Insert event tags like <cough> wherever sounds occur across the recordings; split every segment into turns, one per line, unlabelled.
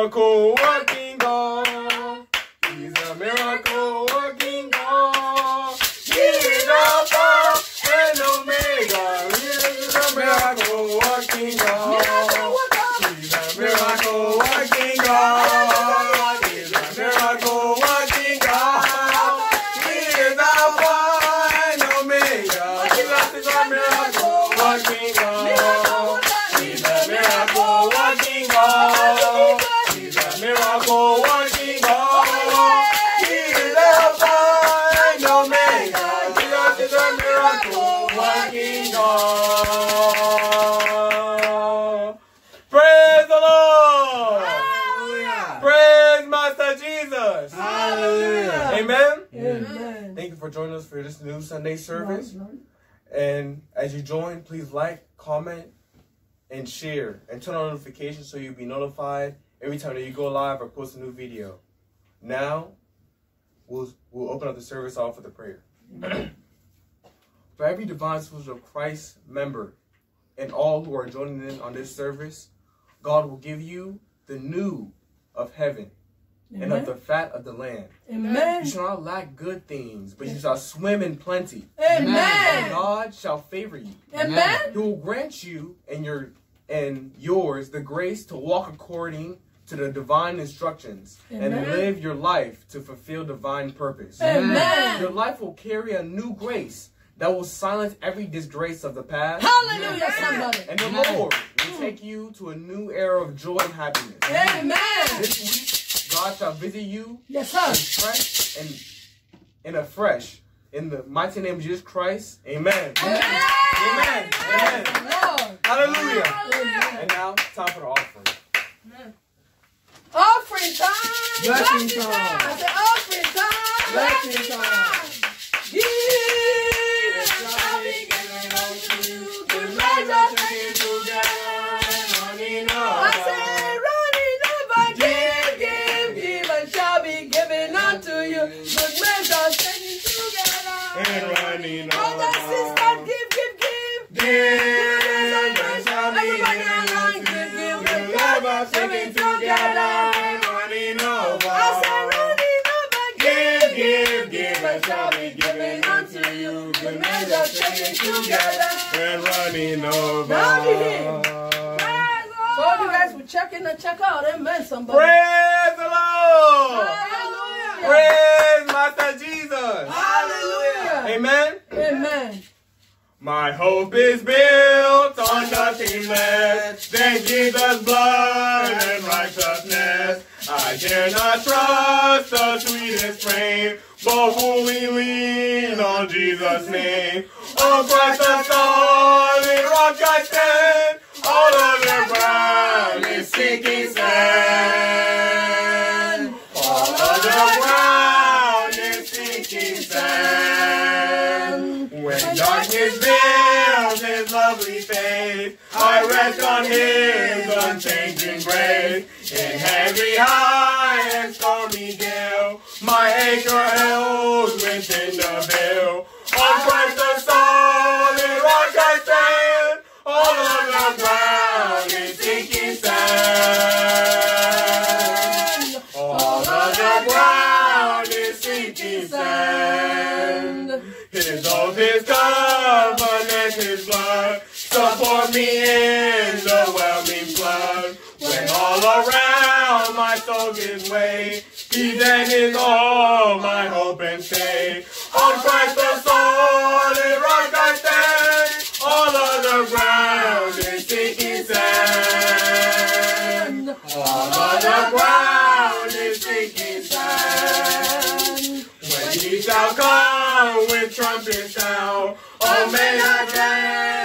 miracle for joining us for this new Sunday service. And as you join, please like, comment, and share, and turn on notifications so you'll be notified every time that you go live or post a new video. Now, we'll we'll open up the service off with a prayer. <clears throat> for every divine soldier of Christ member and all who are joining in on this service, God will give you the new of heaven and of the fat of the land.
Amen.
You shall not lack good things, but you shall swim in plenty.
Amen.
And God shall favor you.
Amen.
He will grant you and your and yours the grace to walk according to the divine instructions and live your life to fulfill divine purpose.
Amen.
Your life will carry a new grace that will silence every disgrace of the past.
Hallelujah, somebody.
And the Lord will take you to a new era of joy and happiness.
Amen.
This week, God shall visit you
Yes, sir.
fresh and and afresh in the mighty name of Jesus Christ. Amen.
Amen.
Amen. Amen.
Lord.
Hallelujah.
Hallelujah.
And now, time for the offering.
Offering time.
Blessing
I
time.
said offering time.
Blessing time.
And running Brother, sister, give, give, give. Everybody online, give, give, give. Shaking together. I said, running over, give, give, give, and shall be given unto you. Good measure, shaking together.
And running over.
Now we hear. So you guys will check in and check out. Amen, somebody.
Praise the Lord.
Hallelujah.
Praise Master Jesus.
Hallelujah.
Amen.
Amen.
My hope is built on nothing less than Jesus' blood and righteousness. I dare not trust the sweetest frame, but wholly lean on Jesus' name. Oh, on Christ the solid unchanging grace. In heavy high and stormy gale, my anchor held within the veil. On oh, Christ the solid my soul way, he then is all my hope and stay. On Christ the solid rock I stand, all of the ground is sinking sand. All the ground is sinking sand. When he shall come with trumpet sound, oh may I then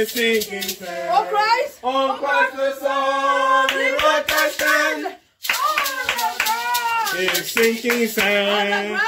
Oh, oh, oh, ground is sinking sand.
Oh, Christ.
On Christ the solid rock I stand, is sinking sand.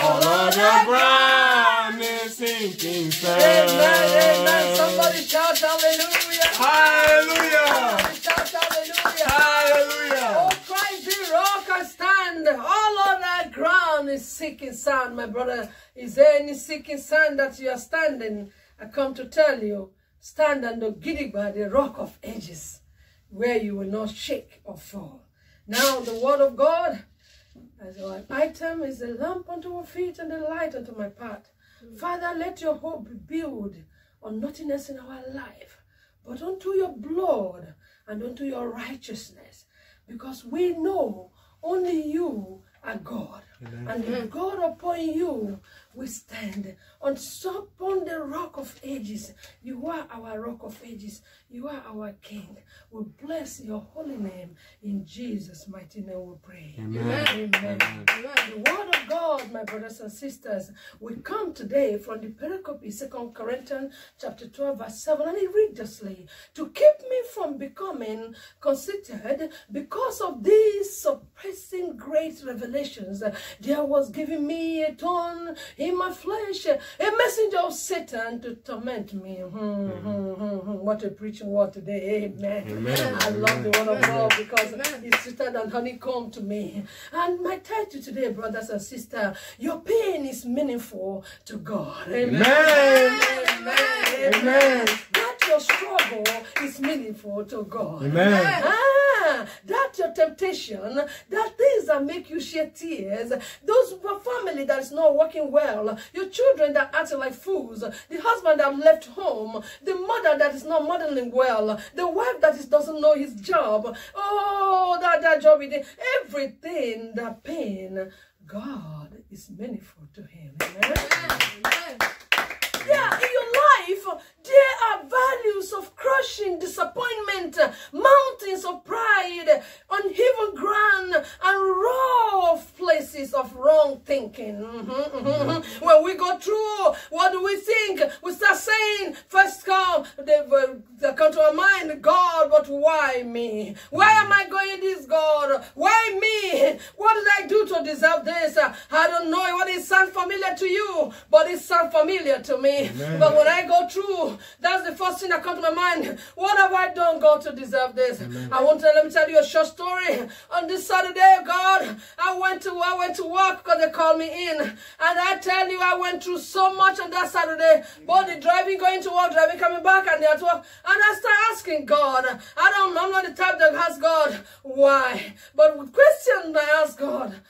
All on the ground is sinking sand.
Amen, amen. Somebody shout hallelujah.
Hallelujah.
Shout hallelujah.
Hallelujah.
Oh, Christ, the rock stand. All on that ground is sinking sand, my brother. Is there any sinking sand that you are standing? I come to tell you, stand on the Gidigba, the rock of ages, where you will not shake or fall. Now, the word of God, as our item, is a lamp unto our feet and a light unto my path. Father, let your hope build on nothingness in our life, but unto your blood and unto your righteousness, because we know only you are God. And the God upon you we stand on upon the rock of ages. You are our rock of ages. You are our King. We bless your holy name in Jesus' mighty name. We pray.
Amen.
Amen. Amen. The word of God, my brothers and sisters, we come today from the pericope, Second Corinthians chapter 12, verse 7, and it reads justly, to keep me from becoming conceited because of these suppressing great revelations. There was given me a thorn in my flesh, a messenger of Satan to torment me. Hmm, hmm. What a preaching word today. Amen.
Amen.
I love the word of God because it's sweeter than honeycomb to me. And my title today, brothers and sisters, your pain is meaningful to God. Amen.
Amen.
Amen.
Amen.
That your struggle is meaningful to God.
Amen.
That your temptation, that things that make you shed tears, those family that is not working well, your children that acting like fools, the husband that left home, the mother that is not modeling well, the wife that is, doesn't know his job, oh, that, that job, everything, that pain, God is meaningful to him. Amen. Yeah, in your life, there are values of crushing disappointment, mountains of pride, uneven ground, and rough places of wrong thinking. Mhm, mhm, mhm. When we go through, what do we think? We start saying, first come, they, they come to our mind, God, but why me? Why am I going this, God? Why me? What did I do to deserve this? I don't know. What is sound familiar to you, but it sounds familiar to me.
Amen.
But when I go through, that's the first thing that comes to my mind. What have I done, God, to deserve this? I want to let me tell you a short story. On this Saturday, God, I went to I went to work because they called me in, and I tell you, I went through so much on that Saturday. Both the driving going to work, driving coming back, and they at work, and I start asking God. I don't. I'm not the type that asks God why, but with questions I ask God.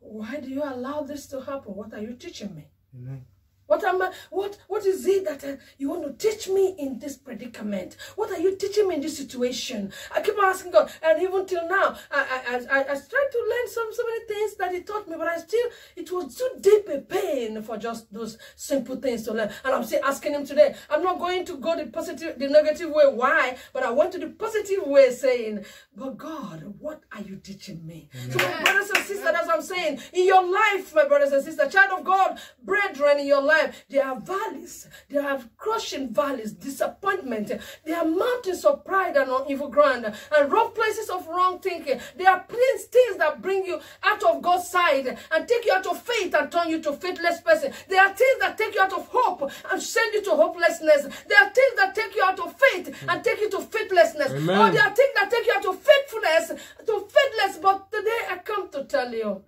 Why do you allow this to happen? What are you teaching me?
Amen.
What am I, what what is it that uh, you want to teach me in this predicament? What are you teaching me in this situation? I keep asking God, and even till now, I I, I, I tried to learn some so many things that He taught me, but I still it was too deep a pain for just those simple things to learn. And I'm still asking Him today. I'm not going to go the positive, the negative way. Why? But I went to the positive way, saying, "But God, what are you teaching me?" So, my brothers and sisters, what I'm saying. In your life, my brothers and sisters, child of God, brethren, in your life, there are valleys, there are crushing valleys, disappointment, there are mountains of pride and on evil ground, and rough places of wrong thinking. There are things, things that bring you out of God's side and take you out of faith and turn you to faithless person. There are things that take you out of hope and send you to hopelessness. There are things that take you out of faith and take you to faithlessness.
Amen.
Or there are things that take you out of faithfulness to faithless. But today I come to tell you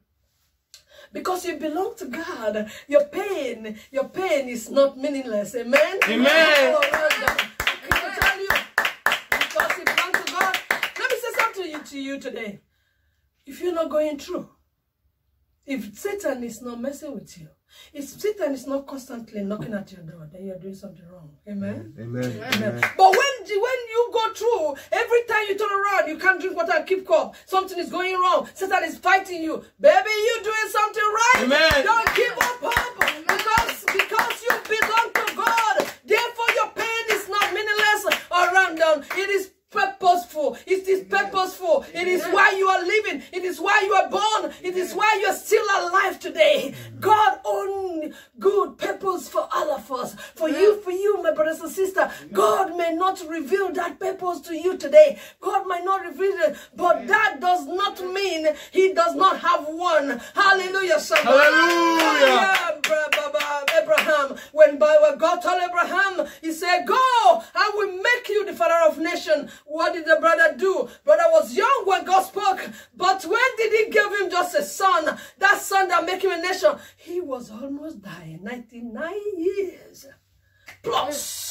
because you belong to God. Your pain, your pain is not meaningless. Amen.
Amen.
Oh, well. I tell you because you belong to God. Let me say something to you, to you today. If you're not going through, if Satan is not messing with you, if Satan is not constantly knocking at your door, then you're doing something wrong. Amen.
Amen.
Amen.
Amen.
But when when you go through, every time you turn around, you can't drink water and keep calm. Something is going wrong. Satan is fighting you. Baby, You're doing something right.
Amen.
Don't give up hope. Because, because you belong to God. Therefore, your pain is not meaningless or random. It is purposeful. It is purposeful. It is why you are living. It is why you are born. It is why you are still alive today. God own good purpose for all of us. For you, for you, my brothers and sisters. God may not reveal that purpose to you today. God might not reveal it, but that does not mean He does not have one. Hallelujah, somebody.
Hallelujah.
Yeah, when God told Abraham, He said, "Go, I will make you the father of nation." What did the brother do? Brother was young when God spoke, but when did He give him just a son? That son that make him a nation. He was almost dying, ninety-nine years plus.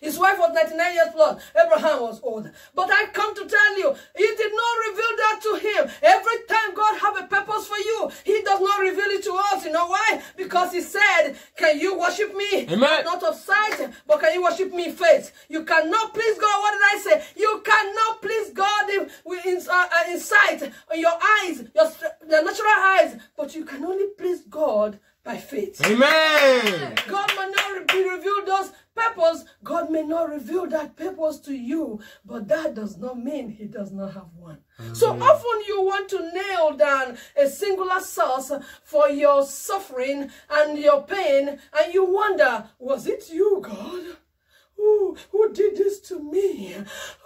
His wife was 99 years plus. Abraham was old. But I come to tell you, he did not reveal that to him. Every time God have a purpose for you, he does not reveal it to us. You know why? Because he said, can you worship me?
Amen.
Not of sight, but can you worship me in faith? You cannot please God. What did I say? You cannot please God in, in, uh, uh, in sight, in your eyes, your, your natural eyes, but you can only please God by faith.
Amen.
God might not be revealed those purpose, God may not reveal that purpose to you, but that does not mean He does not have one. So often you want to nail down a singular source for your suffering and your pain, and you wonder, was it you, God? Who, who did this to me?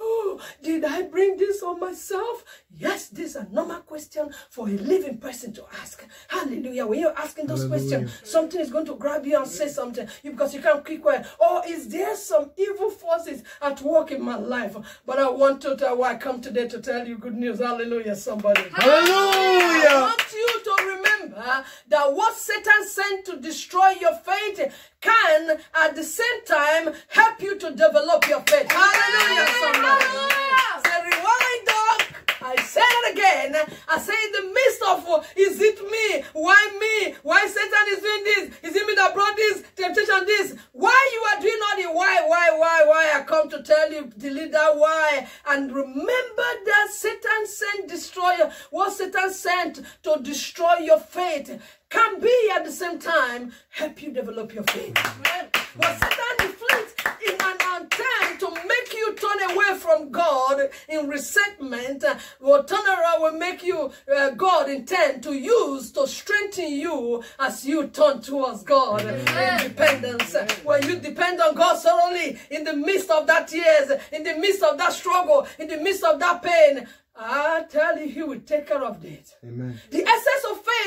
Oh, did I bring this on myself? Yes, this is a normal question for a living person to ask. Hallelujah. When you're asking those questions, something is going to grab you and say something because you can't keep quiet. Or is there some evil forces at work in my life? But I want to tell why I come today to tell you good news. Hallelujah, somebody. Hallelujah. I
Hallelujah.
want you to remember that what Satan sent to destroy your faith can at the same time help you to develop your faith. Hallelujah, somebody. Say, rewind, dog. I say it again. I say in the midst of, uh, is it me? Why me? Why Satan is doing this? Is it me that brought this temptation? This? Why you are doing all the why, why? I come to tell you, delete that why. And remember that Satan sent destroyer. What Satan sent to destroy your faith can be at the same time help you develop your faith. What Satan inflicts in an attempt to make you turn away from God in resentment, uh, will turn around will make you uh, God intend to use to strengthen you as you turn towards God in dependence. When you depend on God solely in the midst of that years, in the midst of that struggle, in the midst of that pain, I tell you, He will take care of it.
Amen.
The essence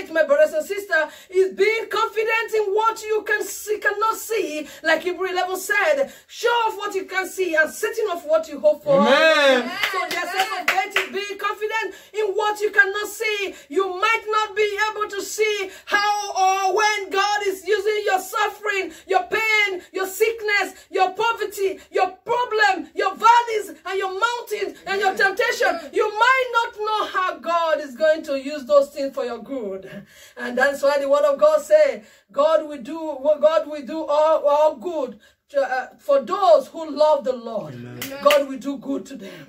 faith, my brothers and sisters, is being confident in what you can see, cannot see, like Hebrew 11 said. Show off what you can see and setting off what you hope for.
Amen.
So the essence of faith is being confident in what you cannot see. You might not be able to see how or when God is using your suffering, your pain, your sickness, your poverty, your problem, your valleys and your mountains and your temptation. You might not know how God is going to use those things for your good. <laughs> And that's why the word of God say, God will do what God will do all, all good uh, for those who love the Lord. God will do good to them.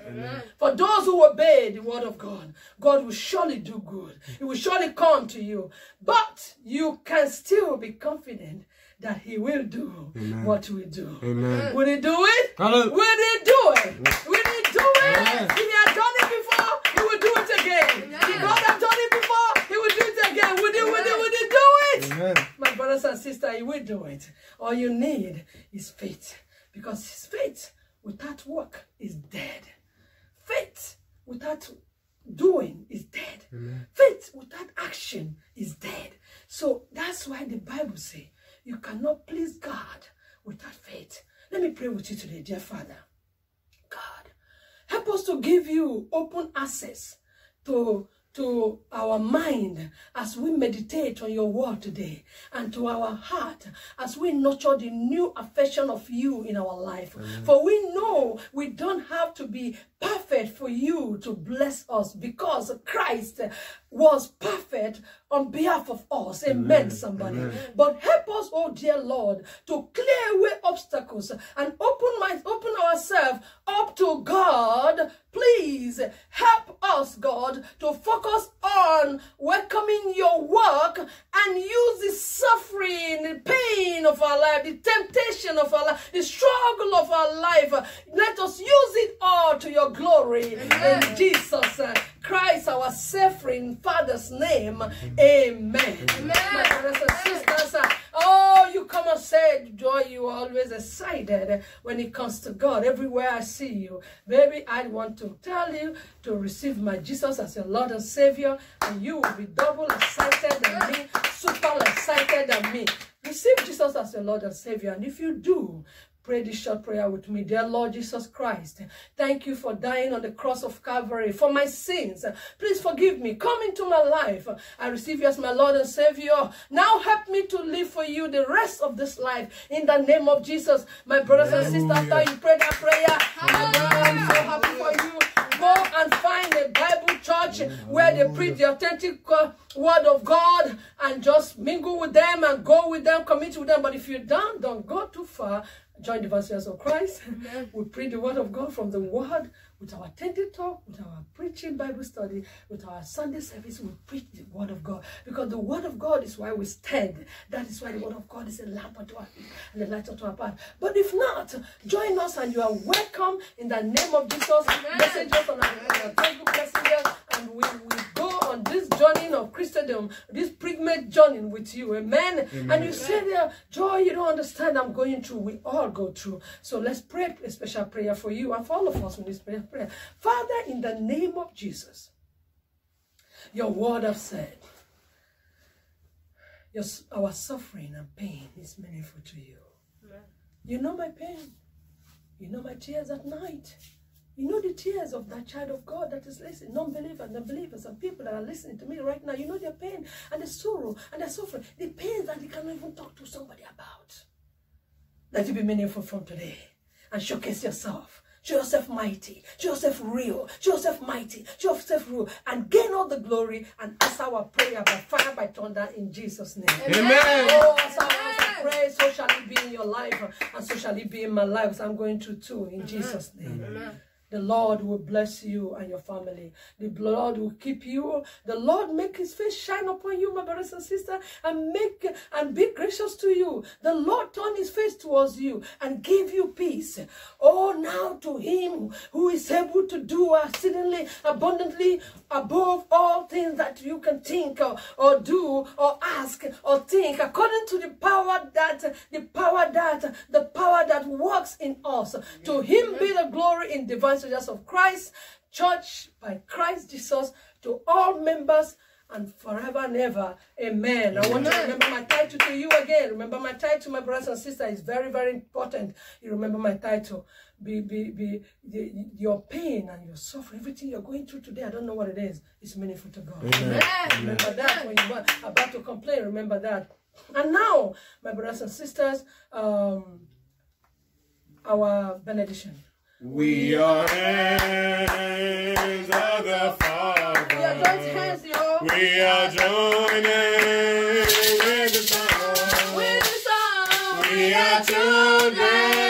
For those who obey the word of God, God will surely do good. He will surely come to you. But you can still be confident that he will do what we do.
Amen.
Will he do it?
Hallelujah.
Will he do it? Will he do it?
Amen.
If he has done it before, he will do it again. God has done it before, he will do it again. Will he, will he, will he do it?
Amen.
My brothers and sisters, he will do it. All you need is faith. Because faith without work is dead. Faith without doing is dead. Faith without action is dead. So that's why the Bible says you cannot please God without faith. Let me pray with you today, dear Father. God, help us to give you open access to to our mind as we meditate on your word today and to our heart as we nurture the new affection of you in our life. For we know we don't have to be perfect for you to bless us because Christ was perfect on behalf of us. Amen, somebody. But help us, oh dear Lord, to clear away obstacles and open my open ourselves up to God. Please help us, God, to focus on welcoming your work and use the suffering, the pain of our life, the temptation of our life, the struggle of our life. Let us use it all to your glory. In Jesus Christ, our suffering Father's name. Amen. My brothers and sisters, oh, you come and say, Joy, you are always excited when it comes to God. Everywhere I see you, baby, I want to tell you to receive my Jesus as your Lord and Savior, and you will be double excited than me, super excited than me. Receive Jesus as your Lord and Savior, and if you do, Pray this short prayer with me. Dear Lord Jesus Christ, thank you for dying on the cross of Calvary for my sins. Please forgive me. Come into my life. I receive you as my Lord and Savior. Now help me to live for you the rest of this life in the name of Jesus. My brothers and sisters, after you pray that prayer, I'm so happy for you. Go and find a Bible church where they preach the authentic uh, word of God and just mingle with them and go with them, commit with them. But if you don't, don't go too far. Join the Voices of Christ. <laughs> we preach the word of God from the word with our attentive talk, with our preaching Bible study, with our Sunday service. We preach the word of God because the word of God is why we stand. That is why the word of God is a lamp unto our feet and a light unto our path. But if not, join us and you are welcome in the name of Jesus. Message us on our, on our Facebook Messenger and we will on this journey of Christendom, this pilgrimage journey with you. Amen. And you say there, Joy, you don't understand. I'm going through. We all go through. So let's pray a special prayer for you and for all of us in this prayer. prayer. Father, in the name of Jesus, your word have said, your, our suffering and pain is meaningful to you. You know my pain. You know my tears at night. You know the tears of that child of God that is listening, non-believers and believers and people that are listening to me right now. You know their pain and the sorrow and the suffering, the pain that they cannot even talk to somebody about. Let it be meaningful from today and showcase yourself. Show yourself mighty. Show yourself real. Show yourself mighty. Show yourself real. And gain all the glory and answer our prayer by fire, by thunder in Jesus' name.
Amen.
Oh, as I, as I pray, so shall it be in your life, and so shall it be in my life. So I'm going through too, in Jesus' name. The Lord will bless you and your family. The Lord will keep you. The Lord make his face shine upon you, my brothers and sisters, and make and be gracious to you. The Lord turn his face towards you and give you peace. Oh, now to him who is able to do exceedingly abundantly above all things that you can think or, or do or ask or think, according to the power that the power that the power that works in us. To him be the glory in divine soldiers of Christ, church by Christ Jesus, to all members and forever and ever. Amen. I want to remember my title to you again. Remember my title, my brothers and sisters, is very, very important. You remember my title. Be, be, be, the, your pain and your suffering, everything you're going through today, I don't know what it is, it's meaningful to God.
Amen.
Remember that when you're about to complain, remember that. And now, my brothers and sisters, um, our benediction.
We are hands of the Father.
We are joined hands, yo.
We are joining with the song.
With the song.
We are children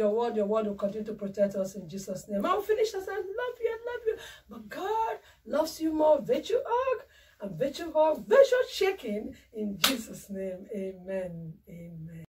your word, your word will continue to protect us in Jesus' name. I'll finish as I love you, I love you. But God loves you more. Virtue hug and virtue hug, virtue shaking in Jesus' name. Amen. Amen.